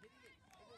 hit it. Hit it.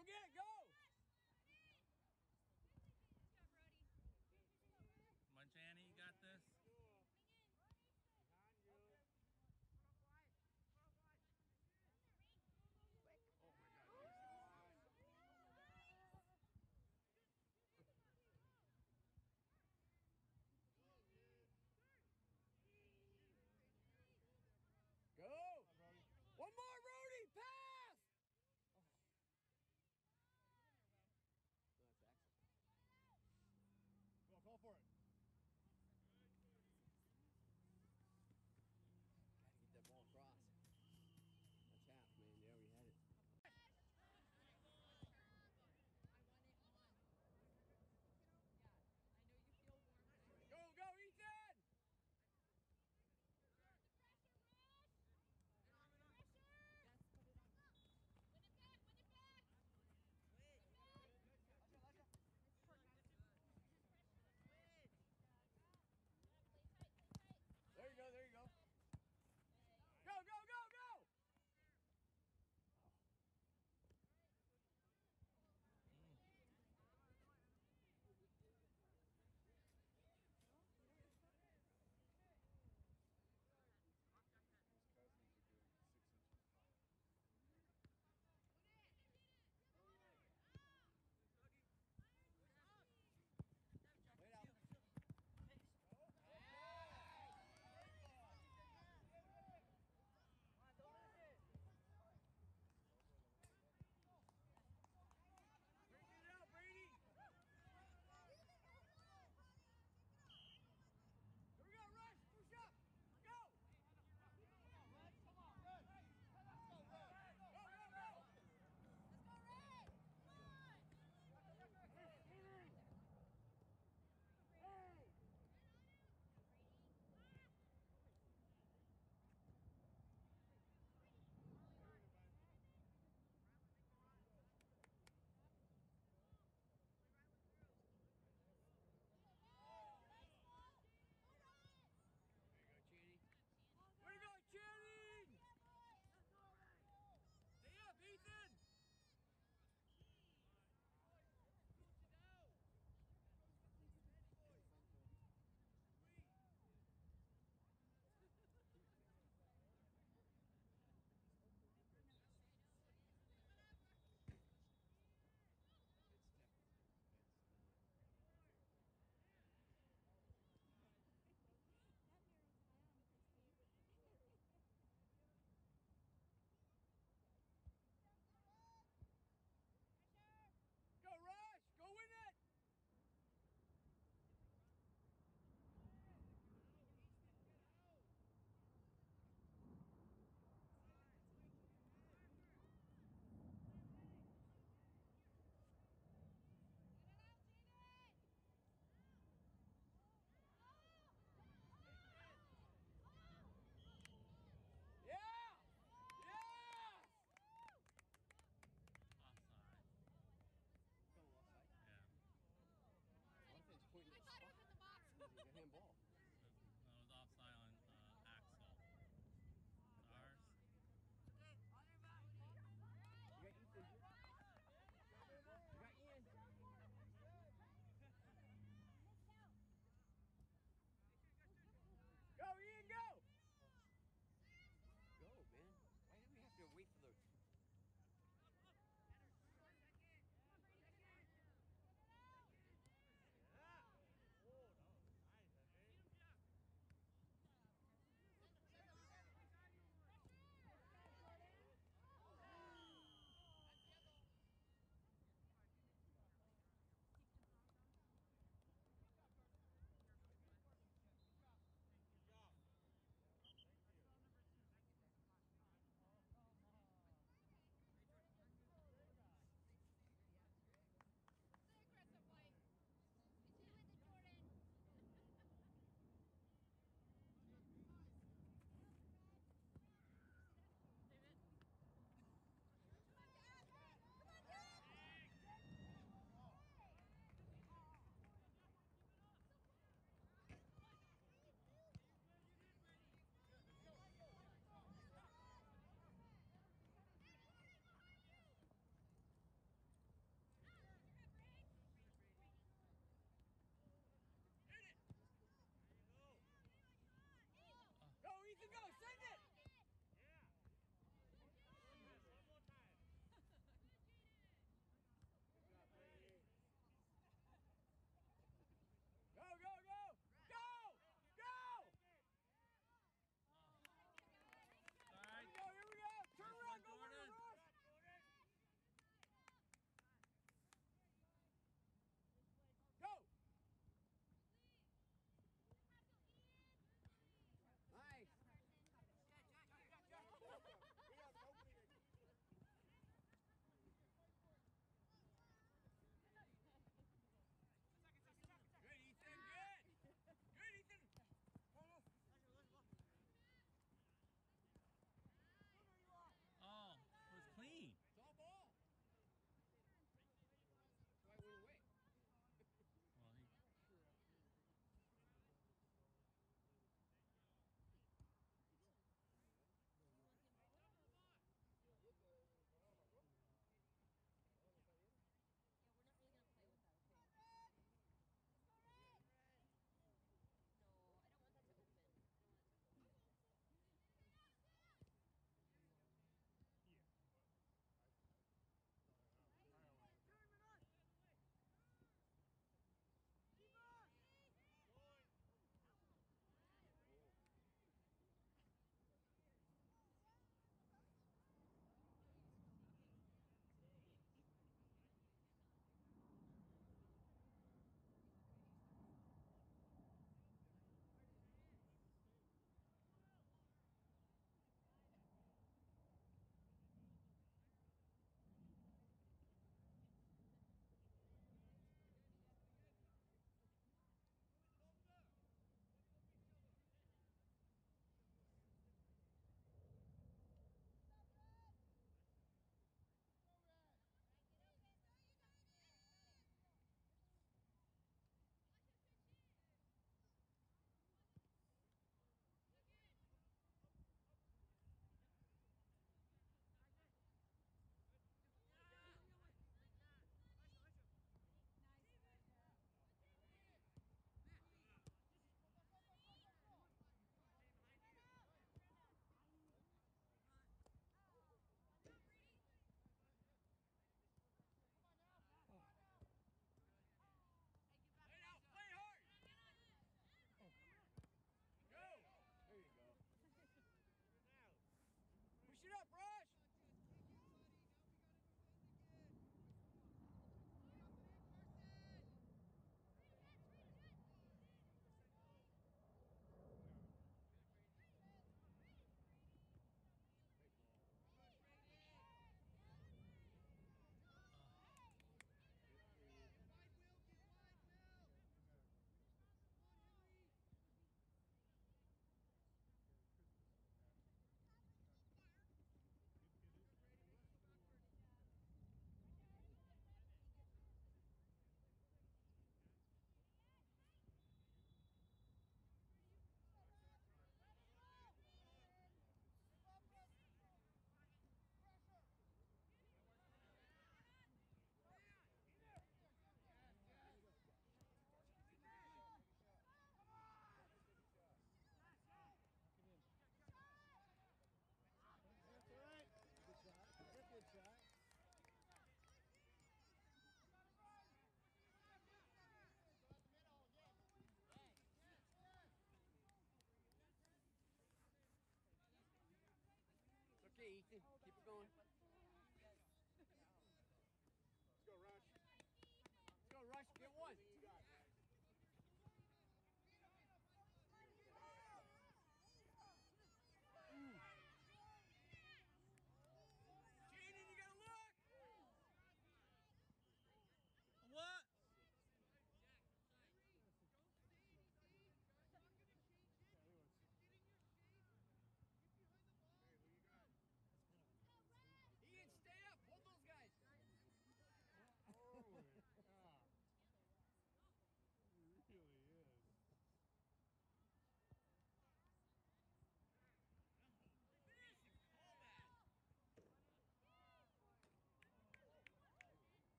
Go get it, go!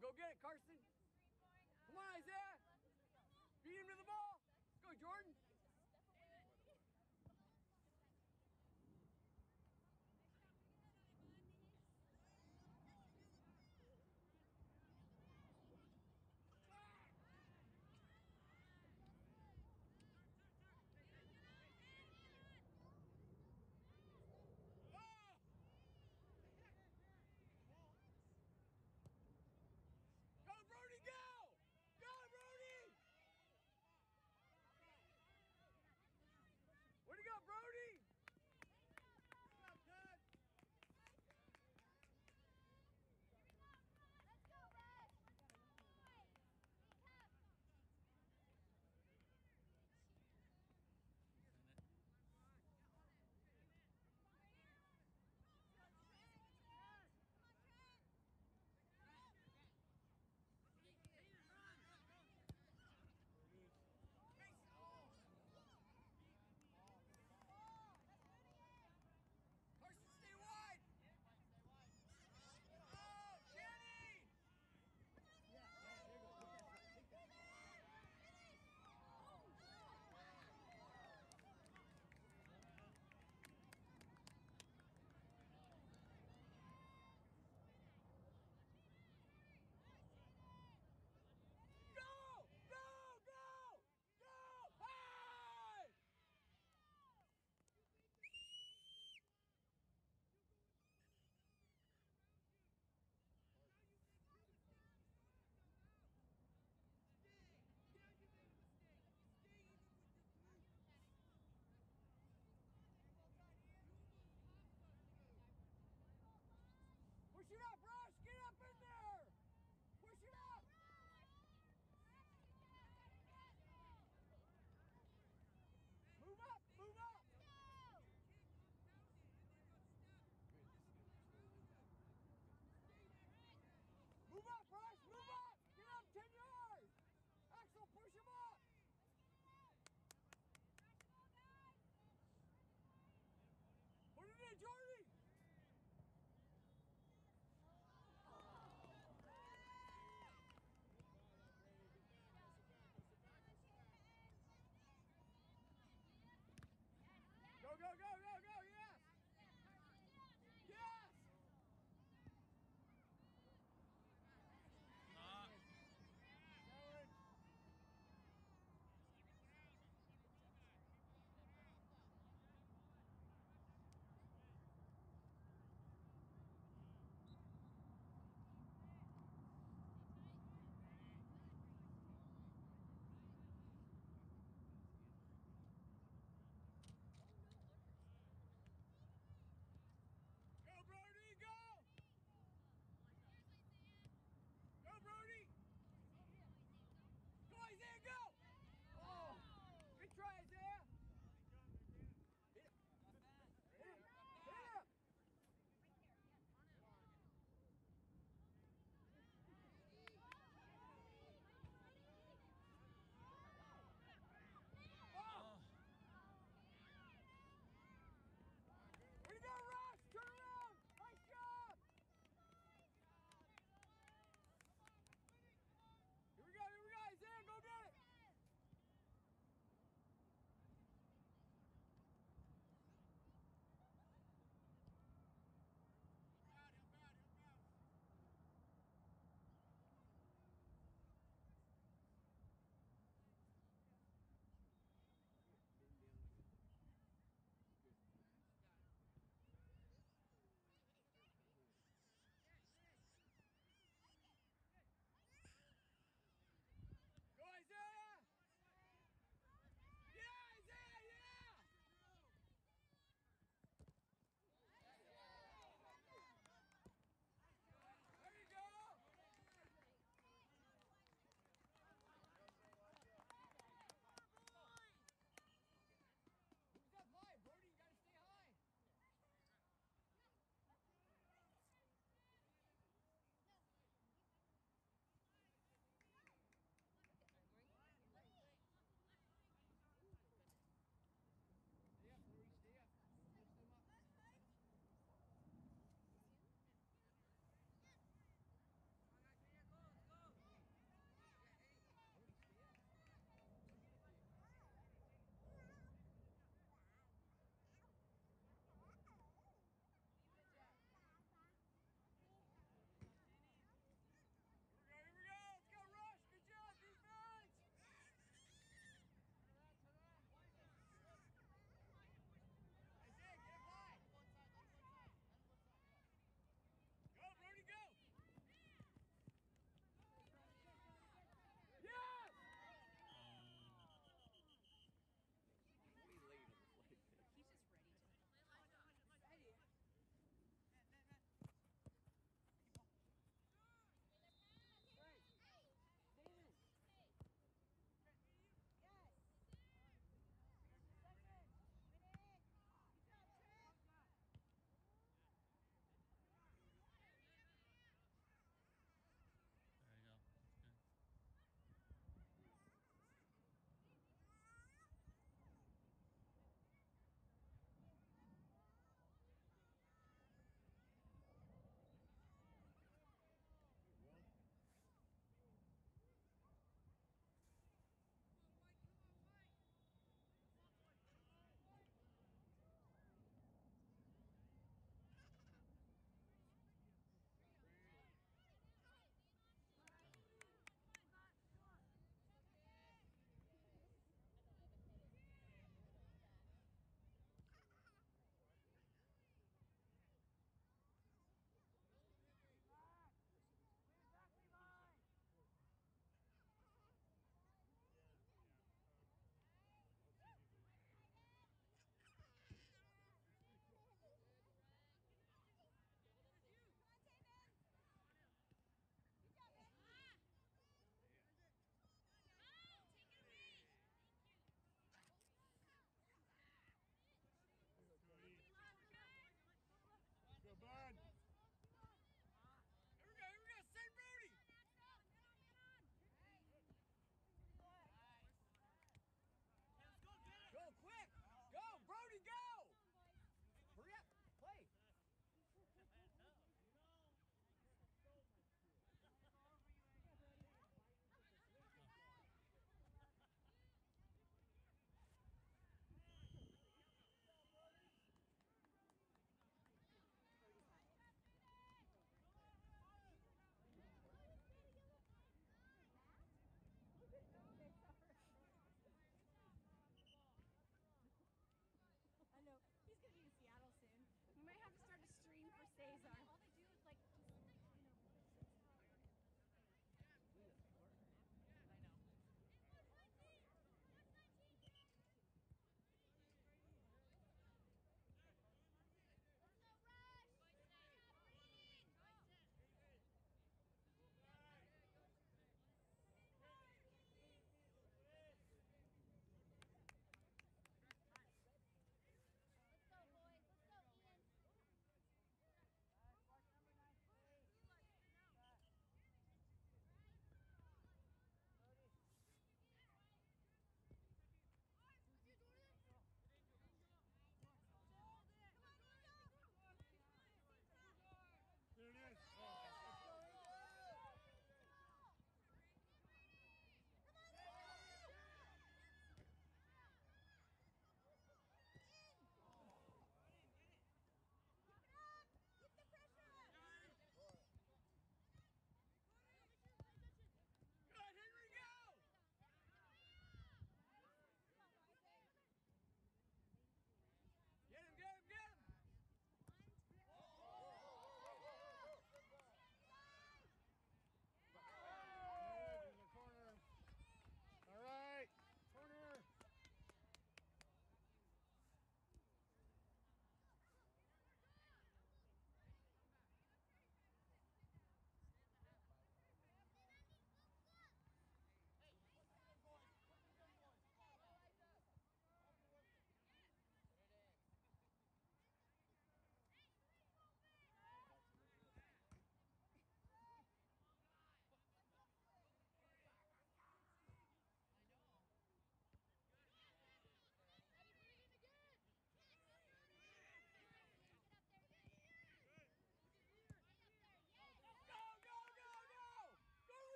Go get it, Carson.